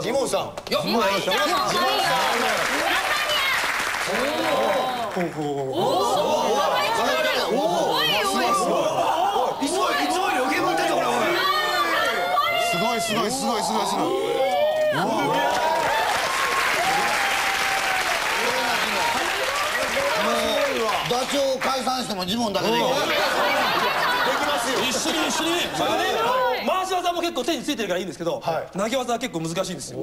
ジモンさん。いやもうジモンさん。いつもいつもより余計持ってんぞこれおいすごいすごいすごいすごいすごいダチョウ解散してもジモンだけでいい一緒に一緒にそれでね回し技も結構手についてるからいいんですけど投げ技は結構難しいんですよ